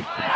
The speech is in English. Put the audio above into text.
Yeah.